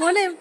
Muốn em